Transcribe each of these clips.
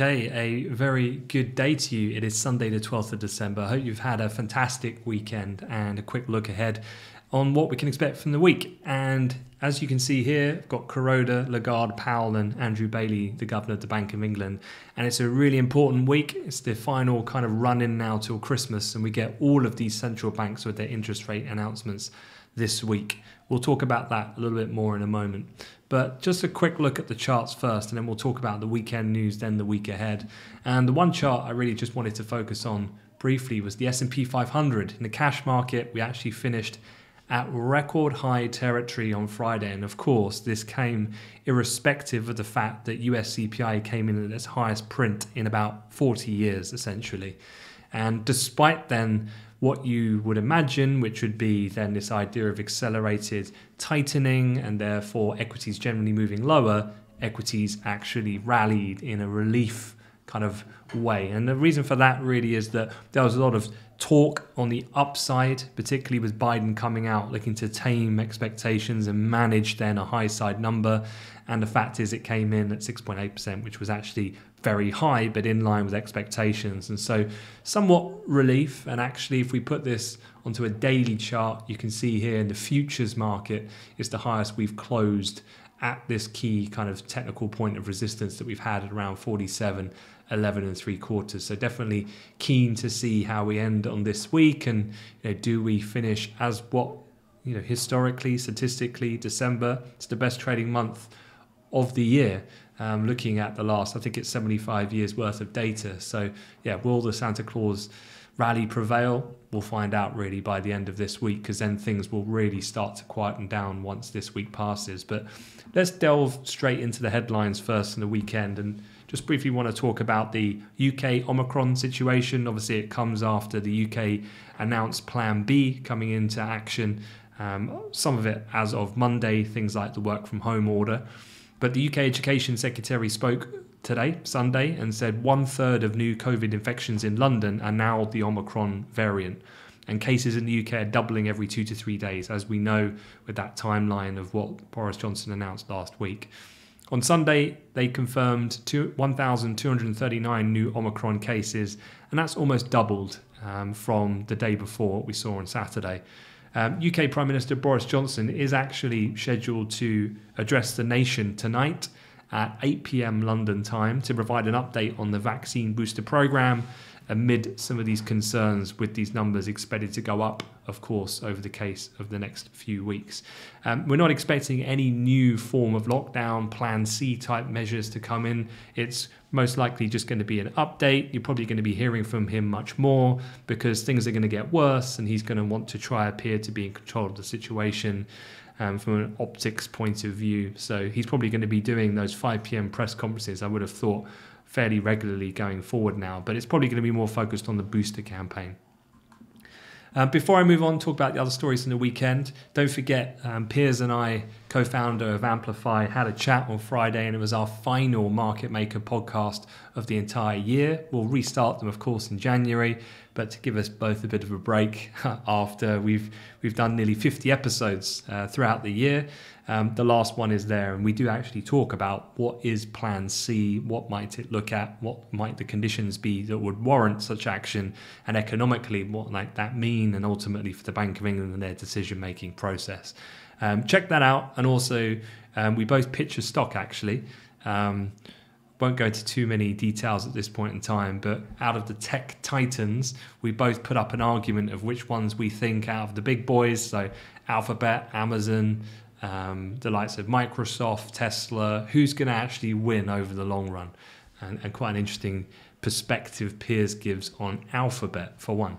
Okay, a very good day to you. It is Sunday, the 12th of December. I hope you've had a fantastic weekend and a quick look ahead on what we can expect from the week. And as you can see here, I've got Kuroda, Lagarde, Powell, and Andrew Bailey, the governor of the Bank of England. And it's a really important week. It's the final kind of run in now till Christmas, and we get all of these central banks with their interest rate announcements this week. We'll talk about that a little bit more in a moment. But just a quick look at the charts first, and then we'll talk about the weekend news, then the week ahead. And the one chart I really just wanted to focus on briefly was the S&P 500. In the cash market, we actually finished at record high territory on Friday. And of course, this came irrespective of the fact that US CPI came in at its highest print in about 40 years, essentially. And despite then what you would imagine, which would be then this idea of accelerated tightening and therefore equities generally moving lower, equities actually rallied in a relief kind of way. And the reason for that really is that there was a lot of talk on the upside, particularly with Biden coming out looking to tame expectations and manage then a high side number. And the fact is, it came in at 6.8%, which was actually very high, but in line with expectations. And so, somewhat relief. And actually, if we put this onto a daily chart, you can see here in the futures market, it's the highest we've closed at this key kind of technical point of resistance that we've had at around 47 11 and three quarters so definitely keen to see how we end on this week and you know, do we finish as what you know historically statistically december it's the best trading month of the year um, looking at the last, I think it's 75 years worth of data. So, yeah, will the Santa Claus rally prevail? We'll find out really by the end of this week because then things will really start to quieten down once this week passes. But let's delve straight into the headlines first in the weekend and just briefly want to talk about the UK Omicron situation. Obviously, it comes after the UK announced Plan B coming into action. Um, some of it as of Monday, things like the work from home order. But the UK Education Secretary spoke today, Sunday, and said one third of new COVID infections in London are now the Omicron variant. And cases in the UK are doubling every two to three days, as we know with that timeline of what Boris Johnson announced last week. On Sunday, they confirmed 1,239 new Omicron cases, and that's almost doubled um, from the day before we saw on Saturday. Um, UK Prime Minister Boris Johnson is actually scheduled to address the nation tonight at 8 pm London time to provide an update on the vaccine booster programme amid some of these concerns with these numbers expected to go up, of course, over the case of the next few weeks. Um, we're not expecting any new form of lockdown, Plan C type measures to come in. It's most likely just going to be an update. You're probably going to be hearing from him much more because things are going to get worse and he's going to want to try appear to be in control of the situation. Um, from an optics point of view. So he's probably going to be doing those 5 p.m. press conferences, I would have thought, fairly regularly going forward now, but it's probably going to be more focused on the booster campaign. Uh, before I move on, talk about the other stories in the weekend. Don't forget, um, Piers and I, co-founder of Amplify, had a chat on Friday, and it was our final Market Maker podcast of the entire year. We'll restart them, of course, in January, but to give us both a bit of a break after we've we've done nearly 50 episodes uh, throughout the year. Um, the last one is there, and we do actually talk about what is Plan C, what might it look at, what might the conditions be that would warrant such action, and economically, what might that mean, and ultimately for the Bank of England and their decision-making process. Um, check that out, and also um, we both pitch a stock actually. Won't go into too many details at this point in time, but out of the tech titans, we both put up an argument of which ones we think out of the big boys, so Alphabet, Amazon, um, the likes of Microsoft, Tesla, who's going to actually win over the long run. And, and, quite an interesting perspective Piers gives on Alphabet, for one.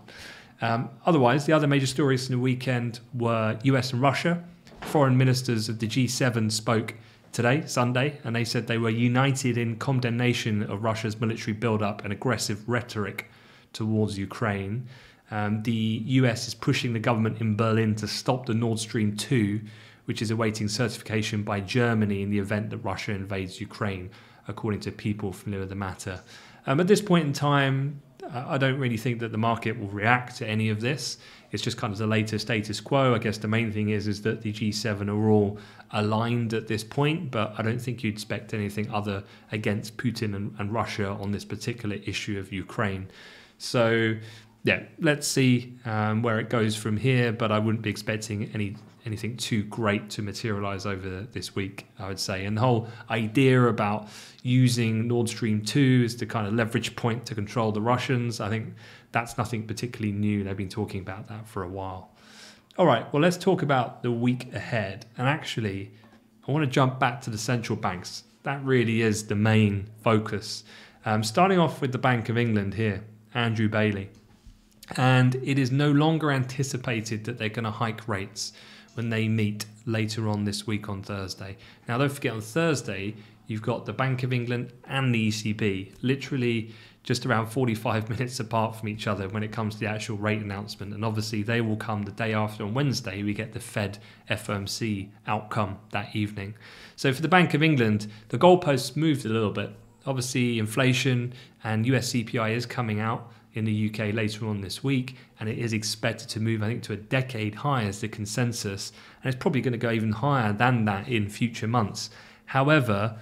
Um, otherwise, the other major stories in the weekend were US and Russia. Foreign ministers of the G7 spoke today, Sunday, and they said they were united in condemnation of Russia's military buildup and aggressive rhetoric towards Ukraine. Um, the US is pushing the government in Berlin to stop the Nord Stream 2 which is awaiting certification by Germany in the event that Russia invades Ukraine, according to people familiar with the matter. Um, at this point in time, I don't really think that the market will react to any of this. It's just kind of the latest status quo. I guess the main thing is is that the G7 are all aligned at this point, but I don't think you'd expect anything other against Putin and, and Russia on this particular issue of Ukraine. So yeah, let's see um, where it goes from here. But I wouldn't be expecting any anything too great to materialize over this week. I would say, and the whole idea about using Nord Stream two as the kind of leverage point to control the Russians, I think that's nothing particularly new. They've been talking about that for a while. All right, well, let's talk about the week ahead. And actually, I want to jump back to the central banks. That really is the main focus. Um, starting off with the Bank of England here, Andrew Bailey. And it is no longer anticipated that they're going to hike rates when they meet later on this week on Thursday. Now, don't forget, on Thursday, you've got the Bank of England and the ECB literally just around 45 minutes apart from each other when it comes to the actual rate announcement. And obviously, they will come the day after on Wednesday. We get the Fed FOMC outcome that evening. So, for the Bank of England, the goalposts moved a little bit. Obviously, inflation and US CPI is coming out in the UK later on this week, and it is expected to move, I think, to a decade high as the consensus, and it's probably going to go even higher than that in future months. However,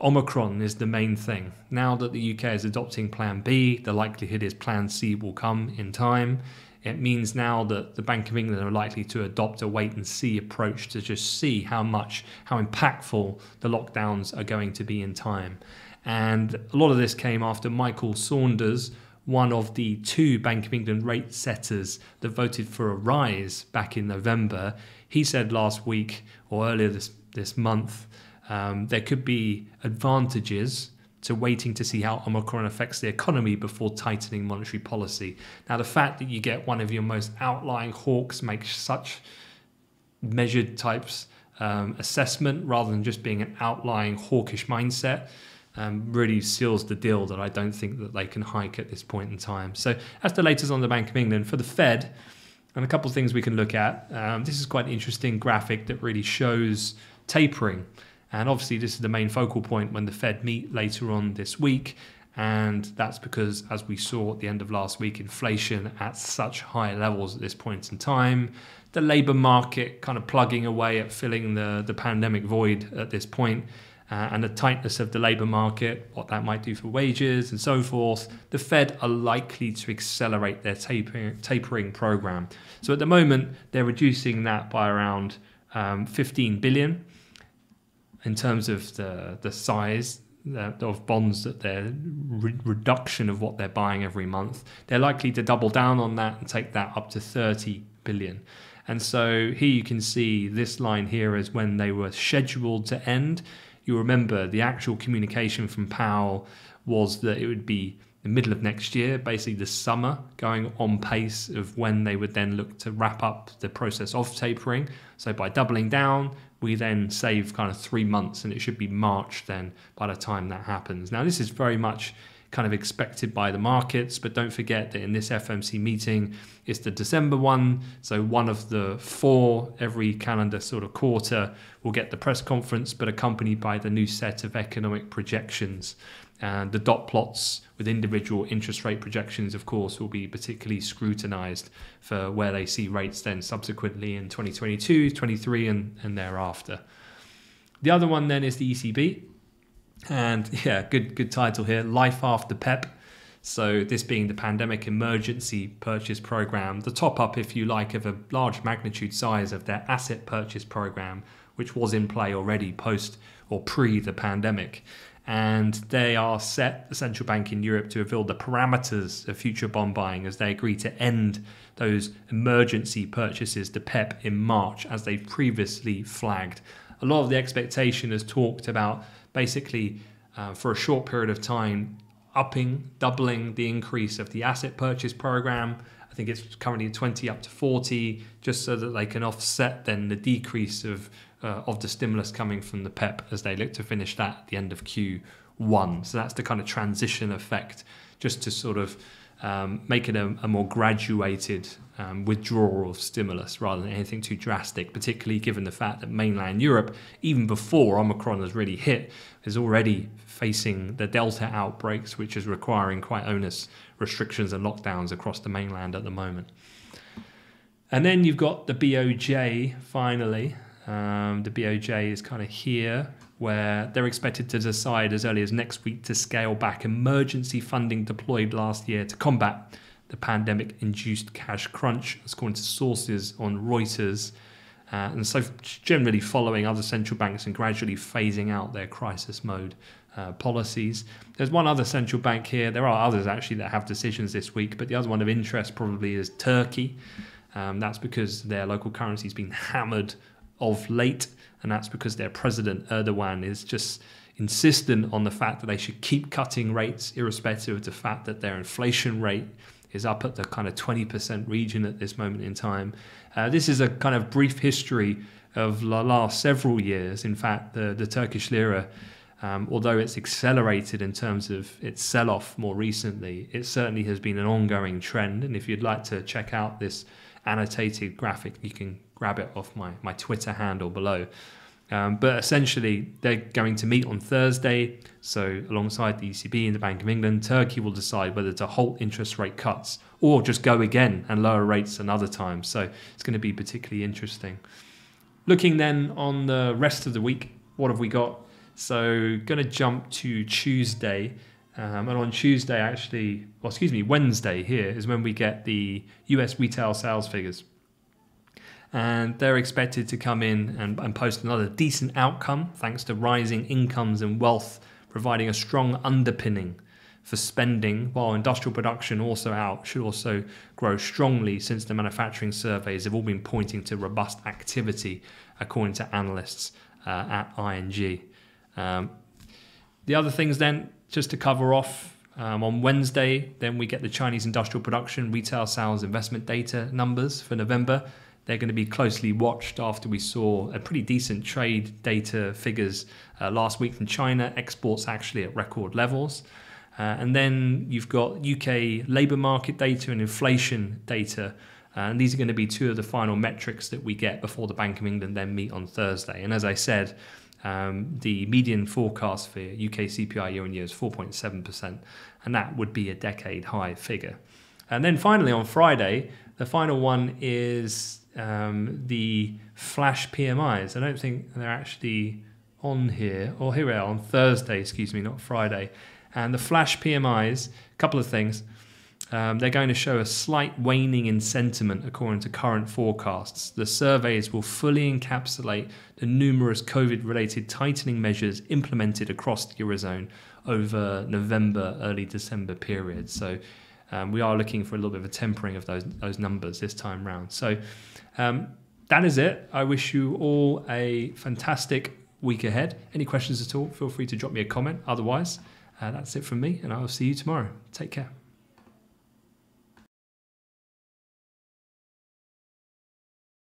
Omicron is the main thing. Now that the UK is adopting Plan B, the likelihood is Plan C will come in time. It means now that the Bank of England are likely to adopt a wait and see approach to just see how much, how impactful the lockdowns are going to be in time. And a lot of this came after Michael Saunders one of the two Bank of England rate setters that voted for a rise back in November, he said last week or earlier this, this month um, there could be advantages to waiting to see how Omicron affects the economy before tightening monetary policy. Now, the fact that you get one of your most outlying hawks make such measured types um, assessment rather than just being an outlying hawkish mindset um, really seals the deal that I don't think that they can hike at this point in time. So that's the latest on the Bank of England. For the Fed, and a couple of things we can look at. Um, this is quite an interesting graphic that really shows tapering. And obviously, this is the main focal point when the Fed meet later on this week. And that's because, as we saw at the end of last week, inflation at such high levels at this point in time, the labour market kind of plugging away at filling the, the pandemic void at this point uh, and the tightness of the labour market, what that might do for wages and so forth, the Fed are likely to accelerate their tapering, tapering program. So at the moment, they're reducing that by around um, 15 billion in terms of the, the size of bonds that they're re- reduction of what they're buying every month. They're likely to double down on that and take that up to 30 billion. And so here you can see this line here is when they were scheduled to end you remember the actual communication from Powell was that it would be the middle of next year, basically the summer, going on pace of when they would then look to wrap up the process of tapering. So by doubling down, we then save kind of three months, and it should be March then by the time that happens. Now, this is very much kind of expected by the markets. But don't forget that in this FOMC meeting, it's the December one. So one of the four every calendar sort of quarter will get the press conference, but accompanied by the new set of economic projections. And the dot plots with individual interest rate projections, of course, will be particularly scrutinized for where they see rates then subsequently in 2022, 23, and, and thereafter. The other one then is the ECB. And yeah, good good title here, Life After PEP. So this being the pandemic emergency purchase program, the top up, if you like, of a large magnitude size of their asset purchase program, which was in play already post or pre the pandemic. And they are set, the central bank in Europe, to reveal the parameters of future bond buying as they agree to end those emergency purchases to PEP in March, as they previously flagged. A lot of the expectation has talked about basically uh, for a short period of time upping, doubling the increase of the asset purchase program. I think it's currently 20 up to 40, just so that they can offset then the decrease of uh, of the stimulus coming from the PEP as they look to finish that at the end of Q1. So that's the kind of transition effect, just to sort of um, making a, a, more graduated um, withdrawal of stimulus rather than anything too drastic, particularly given the fact that mainland Europe, even before Omicron has really hit, is already facing the Delta outbreaks, which is requiring quite onerous restrictions and lockdowns across the mainland at the moment. And then you've got the BOJ finally. Um, the BOJ is kind of here where they're expected to decide as early as next week to scale back emergency funding deployed last year to combat the pandemic induced cash crunch, according to sources on Reuters. Uh, and so, generally following other central banks and gradually phasing out their crisis mode uh, policies. There's one other central bank here. There are others actually that have decisions this week, but the other one of interest probably is Turkey. Um, that's because their local currency has been hammered of late and that's because their president Erdogan is just insistent on the fact that they should keep cutting rates, irrespective of the fact that their inflation rate is up at the kind of 20% region at this moment in time. Uh, this is a kind of brief history of the last several years. In fact, the, the Turkish lira, um, although it's accelerated in terms of its sell off more recently, it certainly has been an ongoing trend. And if you'd like to check out this annotated graphic, you can grab it off my, my Twitter handle below. Um, but essentially, they're going to meet on Thursday. So, alongside the ECB and the Bank of England, Turkey will decide whether to halt interest rate cuts or just go again and lower rates another time. So, it's going to be particularly interesting. Looking then on the rest of the week, what have we got? So, going to jump to Tuesday. Um, and on Tuesday, actually, well, excuse me, Wednesday here is when we get the US retail sales figures and they're expected to come in and, and post another decent outcome thanks to rising incomes and wealth, providing a strong underpinning for spending, while industrial production also out should also grow strongly since the manufacturing surveys have all been pointing to robust activity, according to analysts uh, at ING. Um, the other things then, just to cover off, um, on Wednesday, then we get the Chinese industrial production, retail sales, investment data numbers for November. They're going to be closely watched after we saw a pretty decent trade data figures uh, last week from China, exports actually at record levels. Uh, and then you've got UK labour market data and inflation data. Uh, and these are going to be two of the final metrics that we get before the Bank of England then meet on Thursday. And as I said, um, the median forecast for UK CPI year on year is 4.7%, and that would be a decade high figure. And then finally on Friday, the final one is um, the flash PMIs. I don't think they're actually on here. Or here we are on Thursday, excuse me, not Friday. And the flash PMIs, a couple of things. Um, they're going to show a slight waning in sentiment according to current forecasts. The surveys will fully encapsulate the numerous COVID related tightening measures implemented across the Eurozone over November, early December period. So um, we are looking for a little bit of a tempering of those, those numbers this time round. So um, that is it. I wish you all a fantastic week ahead. Any questions at all, feel free to drop me a comment. Otherwise, uh, that's it from me, and I'll see you tomorrow. Take care.